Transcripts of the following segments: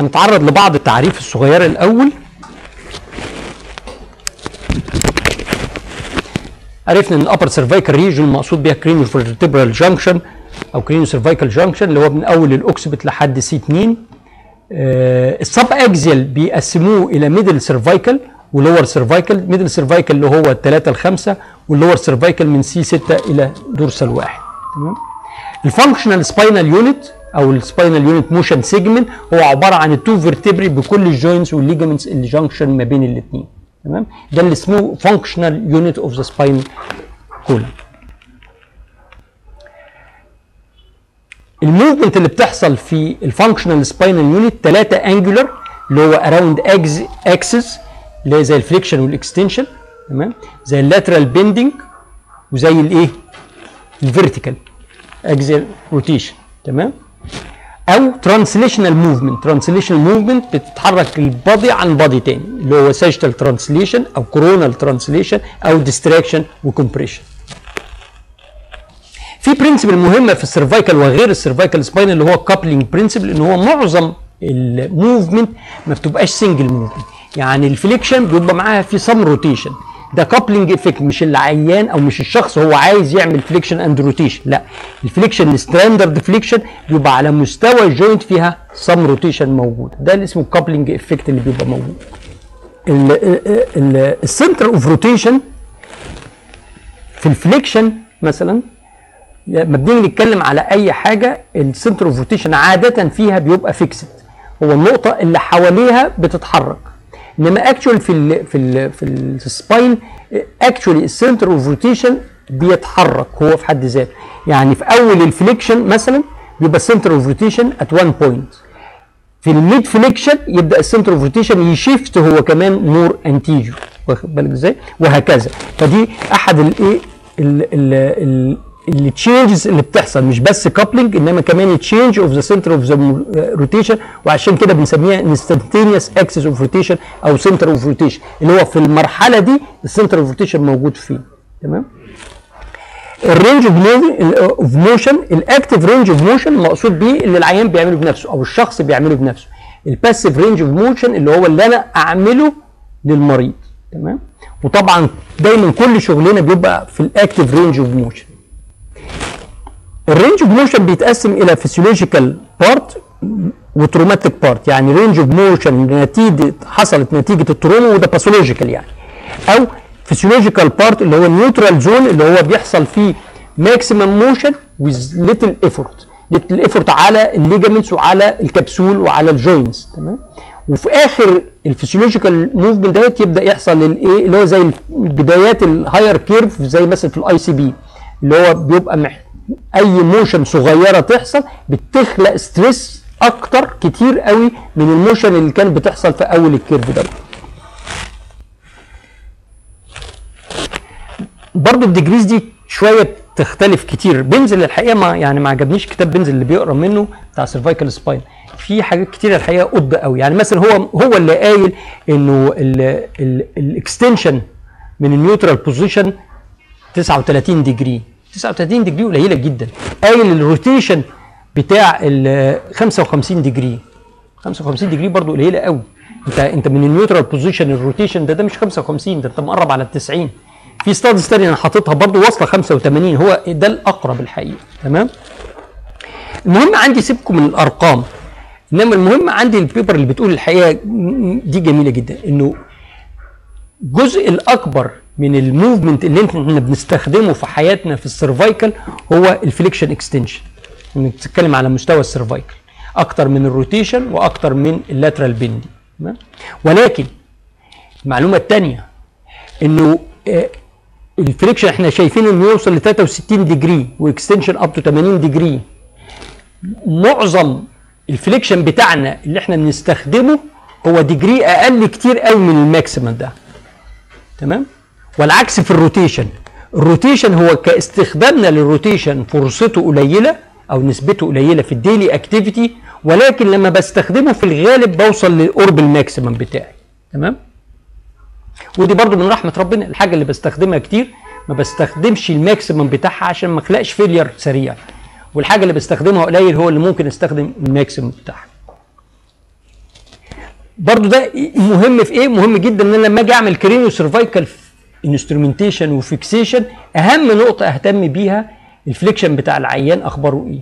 هنتعرض لبعض التعريف الصغيرة الأول. عرفنا إن ال upper cervical region مقصود بيها craniovertebral junction أو craniocervical junction اللي هو من أول ال occiput لحد C 2 آه ال subaxial بيقسموه إلى middle cervical و lower cervical middle cervical اللي هو 3 ل 5 وال lower cervical من C 6 إلى dorsal 1 تمام؟ ال functional spinal unit أو ال spinal unit motion segment هو عبارة عن ال two vertebrae بكل ال joints وال ligaments اللي junction ما بين الاثنين تمام؟ ده اللي اسمه functional unit of the spine column ال movement اللي بتحصل في ال functional spinal unit ثلاثة angular اللي هو around axis اللي هي زي ال flexion وال extension تمام؟ زي ال lateral bending وزي الايه ال vertical axial rotation تمام؟ أو translational movement translational movement بتتحرك ال body عن body تاني اللي هو sagittal translation أو coronal translation أو distraction و compression في principle مهمة في ال cervical وغير ال cervical spine اللي هو coupling principle إن هو معظم ال movement ما بتبقاش single movement يعني ال flexion بيبقى معاها في some rotation ده coupling effect مش العيان أو مش الشخص هو عايز يعمل flexion and rotation لا ال flexion ال standard flexion بيبقى على مستوى ال joint فيها some rotation موجود. ده اللي اسمه coupling effect اللي بيبقى موجود. ال center of rotation في ال flexion مثلا لما بنيجي نتكلم على أي حاجة ال center of rotation عادة فيها بيبقى fixed هو النقطة اللي حواليها بتتحرك. انما actual في ال في ال في ال spine actually ال center of rotation بيتحرك هو في حد ذاته. يعني في أول ال flexion مثلا بيبقى ال center of rotation at one point في ال mid flexion يبدأ ال center of rotation ي shift هو كمان more anterior واخد بالك إزاي؟ وهكذا. فدي أحد الايه ال changes اللي بتحصل مش بس coupling إنما كمان change of the center of the rotation وعشان كده بنسميها instantaneous axis of rotation أو center of rotation اللي هو في المرحلة دي ال center of rotation موجود فيه. تمام؟ ال range of motion ال active range of motion مقصود بيه اللي العيان بيعمله بنفسه أو الشخص بيعمله بنفسه. ال passive range of motion اللي هو اللي أنا أعمله للمريض. تمام؟ وطبعا دايما كل شغلنا بيبقى في ال active range of motion ال range of motion بيتقسم إلى physiological part و traumatic part يعني range of motion نتيجة حصلت نتيجة ال trauma وده pathological يعني. أو physiological part اللي هو ال neutral zone اللي هو بيحصل فيه maximum motion with little effort little effort على ال ligaments وعلى الكبسول وعلى ال joints تمام؟ وفي آخر ال physiological movement ديت يبدأ يحصل الايه اللي هو زي بدايات ال higher curve زي مثلا في ال ICP اللي هو بيبقى. أي motion صغيرة تحصل بتخلق stress أكتر كتير قوي من ال motion اللي كانت بتحصل في أول ال curve ده. برضه ال degrees دي شوية تختلف كتير. Benzel الحقيقة ما يعني ما عجبنيش كتاب Benzel اللي بيقرأ منه بتاع cervical spine في حاجات كتير الحقيقة قد قوي. يعني مثلا هو هو اللي قايل إنه ال extension من ال neutral position 39 degree 39 degree قليلة جدا. قايل ال rotation بتاع ال 55 degree 55 degree برضو قليلة قوي. انت انت من ال neutral position ال rotation ده ده مش 55 ده انت مقرب على ال 90 في studies تاني أنا حاططها برضو واصلة 85 هو ده الأقرب الحقيقة تمام؟ المهم عندي سيبكم من الأرقام. إنما المهم عندي ال paper اللي بتقول الحقيقة دي جميلة جدا. إنه الجزء الأكبر من ال movement اللي إحنا بنستخدمه في حياتنا في ال cervical هو ال flexion extension. انك بتتكلم على مستوى ال cervical أكتر من ال rotation وأكتر من ال lateral bending ولكن المعلومة الثانية إنه ال flexion إحنا شايفين إنه يوصل ل 63 degree و extension up to 80 degree معظم ال flexion بتاعنا اللي إحنا بنستخدمه هو degree أقل كتير قوي من ال maximum ده. تمام؟ والعكس في ال rotation. ال rotation هو كاستخدامنا لل rotation فرصته قليلة أو نسبته قليلة في ال daily activity ولكن لما بستخدمه في الغالب بوصل لقرب ال maximum بتاعي. تمام؟ ودي برضو من رحمة ربنا الحاجة اللي بستخدمها كتير ما بستخدمش ال maximum بتاعها عشان ما اخلقش failure سريع. والحاجة اللي بستخدمها قليل هو اللي ممكن استخدم ال maximum بتاعها. برضو ده مهم في إيه؟ مهم جدا إن أنا لما أجي أعمل craniocervical instrumentation و fixation أهم نقطة أهتم بيها ال flexion بتاع العيان أخباره إيه؟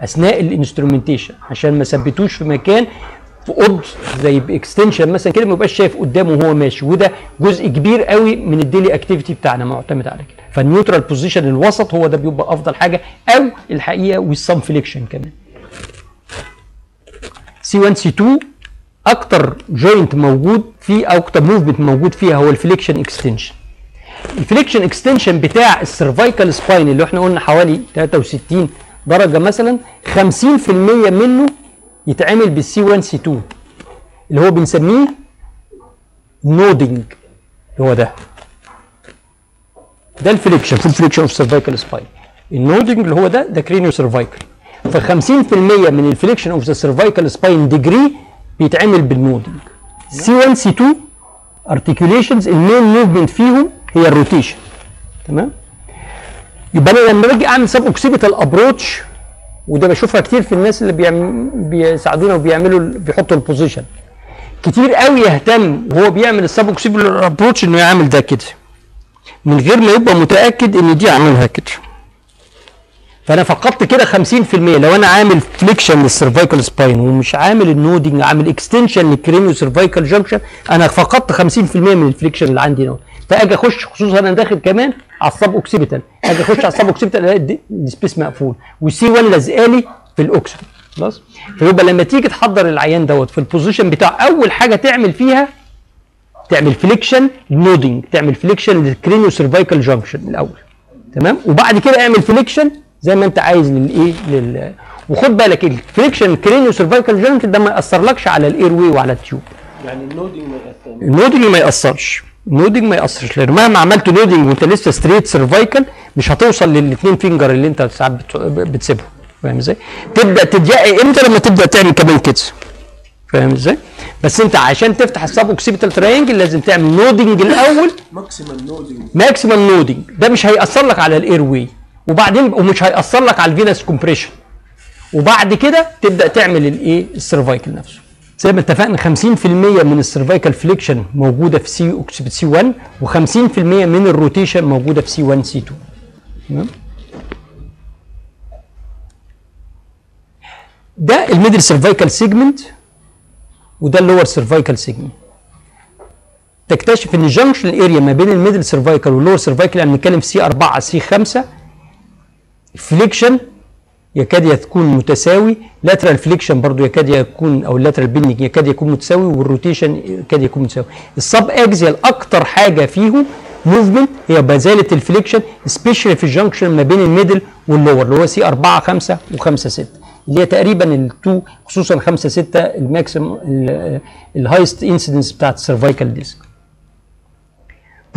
أثناء ال instrumentation عشان ما ثبتوش في مكان في قرض زي ب extension مثلا كده ما يبقاش شايف قدامه وهو ماشي. وده جزء كبير قوي من ال daily activity بتاعنا معتمد على كده. فال neutral position الوسط هو ده بيبقى أفضل حاجة أو الحقيقة وال some flexion كمان. C 1 C 2 أكتر joint موجود فيه أو أكتر movement موجود فيها هو ال flexion extension ال flexion extension بتاع ال cervical spine اللي إحنا قلنا حوالي 63 درجة مثلا 50% منه يتعمل بال C 1 C 2 اللي هو بنسميه nodding اللي هو ده. ده ال flexion في ال flexion of cervical spine ال nodding اللي هو ده ده craniocervical ف 50% من ال flexion of the cervical spine degree بيتعمل بال nodding C 1 C 2 articulations ال main movement فيهم هي ال rotation. تمام؟ يبقى أنا لما باجي أعمل suboccipital approach وده بشوفها كتير في الناس اللي بيعم... بيساعدونا وبيعملوا بيحطوا ال position كتير قوي يهتم وهو بيعمل ال suboccipital approach إنه يعمل ده كده. من غير ما يبقى متأكد إن دي عملها كده. فأنا فقدت كده 50% لو أنا عامل flexion لل cervical spine ومش عامل ال nodding عامل extension لل craniocervical junction أنا فقدت 50% من ال flexion اللي عندي ده فاجي اخش خصوصا أنا داخل كمان على ال suboccipital. أجي اخش ال suboccipital ألاقي ال space مقفول. وال C 1 لازقالي في ال occiput خلاص؟ فيبقى لما تيجي تحضر العيان دوت في ال position بتاع أول حاجة تعمل فيها تعمل flexion nodding تعمل flexion لل craniocervical junction الأول. تمام؟ وبعد كده اعمل flexion زي ما انت عايز للايه لل وخد بالك ال flexion craniocervical joint ده ما يأثرلكش على ال airway وعلى ال tube يعني ال nodding ما يأثرش. ال nodding ما يأثرش. ال nodding ما يأثرش لأن مهما عملت nodding وأنت لسه straight cervical مش هتوصل للاثنين finger اللي أنت ساعات بت- بتسيبهم. فاهم إزاي؟ تبدأ تضيق إمتى لما تبدأ تعمل كمان كده فاهم إزاي؟ بس أنت عشان تفتح ال suboccipital triangle لازم تعمل nodding الأول. maximum nodding maximum nodding ده مش هيأثر لك على ال airway وبعدين ومش هيأثر لك على ال venous compression وبعد كده تبدأ تعمل الايه ال cervical نفسه. زي ما اتفقنا 50% من ال cervical flexion موجودة في C occiput C 1 و50% من ال rotation موجودة في C 1 C 2 تمام؟ ده ال middle cervical segment وده ال lower cervical segment. تكتشف إن ال junction area ما بين ال middle cervical وال lower cervical يعني بنتكلم في C 4 C 5 flexion يكاد يكون متساوي. lateral flexion برضو يكاد يكون أو ال lateral bending يكاد يكون متساوي وال rotation يكاد يكون متساوي. ال subaxial أكتر حاجة فيهم movement هي ما زالت ال flexion specially في ال junction ما بين ال middle وال lower اللي هو C 4 5 و5 6 اللي هي تقريبا ال two خصوصا 5 6 ال maximum ال highest incidence بتاعت ال cervical disc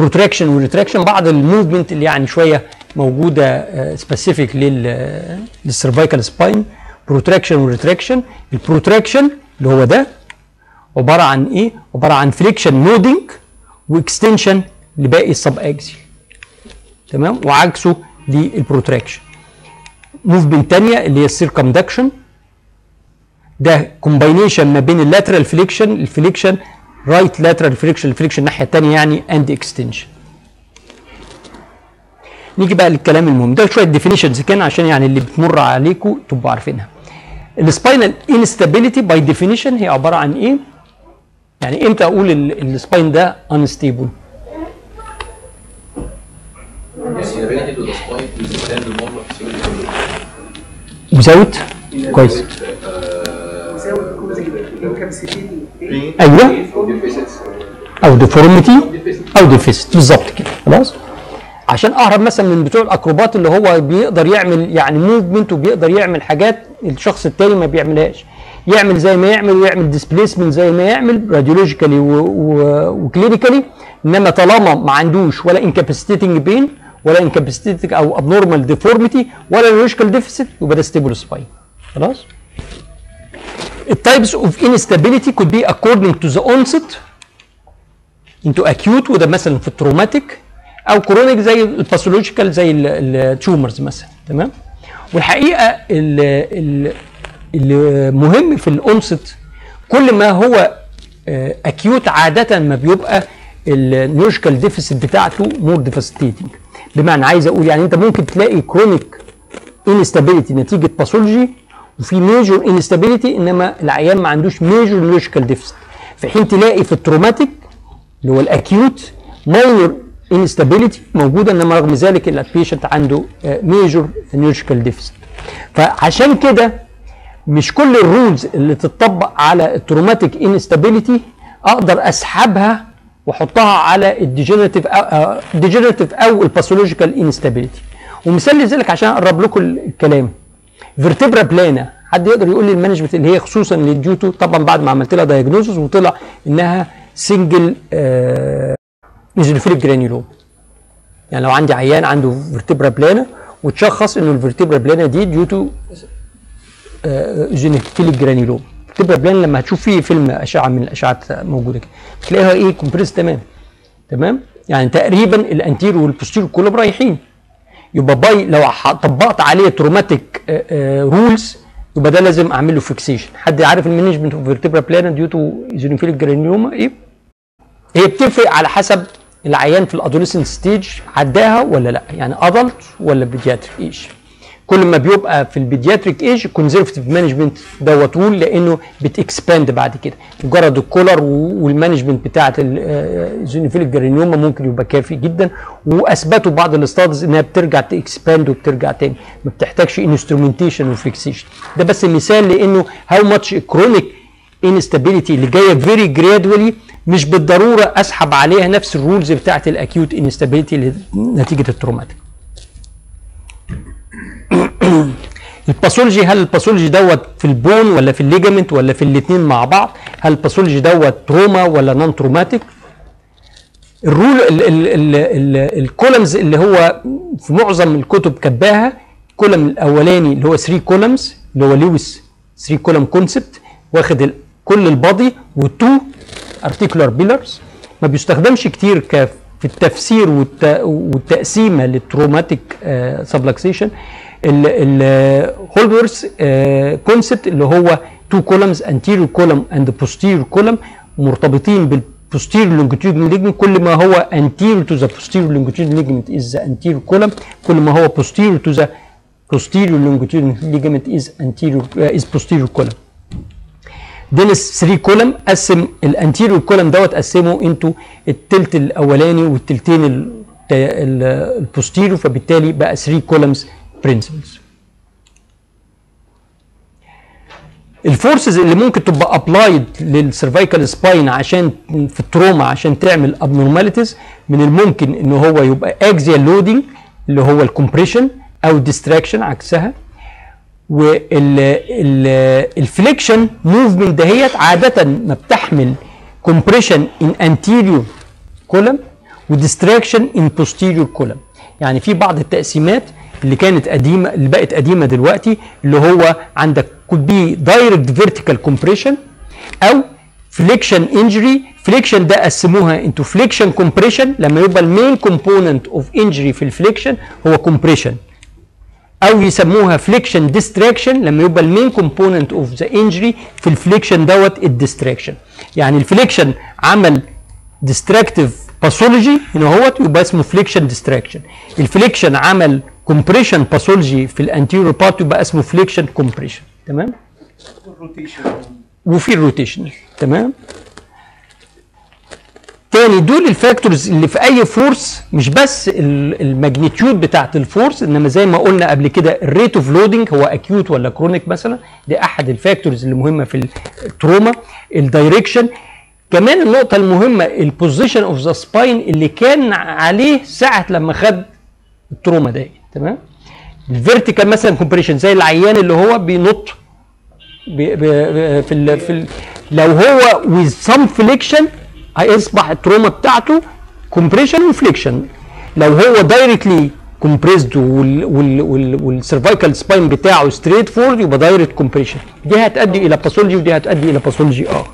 protraction و retraction بعض ال movement اللي يعني شوية موجودة specific لل لل cervical spine protraction و retraction ال protraction اللي هو ده عبارة عن إيه؟ عبارة عن flexion nodding و extension لباقي ال sub axial تمام؟ وعكسه لل protraction movement ثانية اللي هي ال circumduction ده combination ما بين ال lateral flexion ال flexion right lateral flexion ال flexion الناحيه الثانية يعني and extension نيجي بقى للكلام المهم. ده شوية definitions كان عشان يعني اللي بتمر عليكم تبقوا عارفينها. ال spinal instability by definition هي عبارة عن إيه؟ يعني إمتى أقول ال spine ده unstable Stability to كويس أيوه. أو deformity أو deficit بالظبط كده. خلاص؟ عشان اهرب مثلا من بتوع الأكروبات اللي هو بيقدر يعمل يعني movement وبيقدر يعمل حاجات الشخص التاني ما بيعملهاش. يعمل زي ما يعمل ويعمل displacement زي ما يعمل radiologically و clinically إنما طالما ما عندوش ولا incapacitating pain ولا incapacitating أو abnormal deformity ولا neurological deficit يبقى ده stable spine خلاص؟ ال types of instability could be according to the onset into acute وده مثلا في ال traumatic أو chronic زي ال pathological زي ال tumors مثلا. تمام؟ والحقيقة ال- ال- المهم في ال onset كل ما هو acute عادة ما بيبقى ال neurological deficit بتاعته more devastating بمعنى عايز أقول يعني أنت ممكن تلاقي chronic instability نتيجة pathology وفي major instability إنما العيان ما عندوش major neurological deficit في حين تلاقي في ال traumatic اللي هو ال acute minor instability موجودة إنما رغم ذلك ال patient عنده major neurological deficit فعشان كده مش كل ال rules اللي تطبق على ال traumatic instability أقدر أسحبها وأحطها على ال degenerative ال degenerative أو ال pathological instability ومثال لذلك عشان أقرب لكم الكلام. vertebra plana حد يقدر يقول لي ال management اللي هي خصوصا لل due to طبعا بعد ما عملت لها diagnosis وطلع إنها single eosinophilic granuloma يعني لو عندي عيان عنده vertebra plana وتشخص إنه ال vertebra plana دي due to eosinophilic granuloma ال vertebra plana لما هتشوف فيه فيلم أشعة من الاشعات موجودة كده تلاقيها إيه compressed تمام. تمام؟ يعني تقريبا ال anterior وال posterior كلهم رايحين. يبقى by لو طبقت عليه traumatic rules يبقى ده لازم أعمل له fixation حد عارف ال management of vertebra plana due to eosinophilic granuloma إيه؟ هي بتفرق على حسب العيان في ال adolescent stage عداها ولا لأ؟ يعني adult ولا pediatric age كل ما بيبقى في ال pediatric age conservative management دوت rule لأنه بت expand بعد كده. مجرد ال collar وال management بتاعة ال eosinophilic granuloma ممكن يبقى كافي جدا وأثبتوا بعض ال studies إنها بترجع ت expand وبترجع تاني. ما بتحتاجش instrumentation و fixation ده بس مثال لأنه how much chronic instability اللي جاية very gradually مش بالضرورة أسحب عليها نفس ال rules بتاعة ال acute instability نتيجة ال traumatic. ال pathology هل ال pathology دوت في ال bone ولا في ال ligament ولا في الاثنين مع بعض؟ هل ال pathology دوت trauma ولا non traumatic ال role ال columns اللي هو في معظم الكتب كتباها ال column الأولاني اللي هو 3 columns اللي هو لويس 3 column concept واخد ال- كل ال body وال two articular pillars ما بيستخدمش كتير في التفسير والت... والتقسيمه لل traumatic subluxation ال Holdsworth concept اللي هو two columns anterior column and posterior column مرتبطين بال posterior longitudinal ligament كل ما هو anterior to the posterior longitudinal ligament is the anterior column. كل ما هو posterior to the posterior longitudinal ligament is anterior uh, is posterior column. دينس 3 column قسم ال anterior column دوت قسمه into التلت الأولاني والتلتين ال- ال- posterior فبالتالي بقى 3 columns principles ال forces اللي ممكن تبقى applied لل cervical spine عشان في ال trauma عشان تعمل abnormalities من الممكن إن هو يبقى axial loading اللي هو ال compression أو distraction عكسها. وال flexion movement دهيت عادة ما بتحمل compression in anterior column و distraction in posterior column يعني في بعض التقسيمات اللي كانت قديمه اللي بقت قديمة دلوقتي اللي هو عندك could be direct vertical compression أو flexion injury flexion ده قسموها into flexion compression لما يبقى ال main component of injury في ال flexion هو compression أو يسموها flexion distraction لما يبقى ال main component of the injury في ال flexion دوت ال distraction يعني ال flexion عمل distractive pathology هنا اهوت يبقى اسمه flexion distraction ال flexion عمل compression pathology في ال anterior part يبقى اسمه flexion compression تمام؟ وفي ال rotation تمام؟ تاني دول ال factors اللي في أي force مش بس ال- magnitude بتاعت ال force إنما زي ما قلنا قبل كده ال rate of loading هو acute ولا chronic مثلا دي أحد ال factors اللي مهمة في ال trauma. ال direction كمان النقطة المهمة ال position of the spine اللي كان عليه ساعة لما خد ال trauma دي تمام؟ ال vertical مثلا compression زي العيان اللي هو بينط بي بي في ال في ال لو هو with some flexion هيصبح ال trauma بتاعته compression و flexion لو هو directly وال وال cervical spine بتاعه straightforward يبقى direct compression. دي هتؤدي إلى pathology ودي هتؤدي إلى pathology آخر.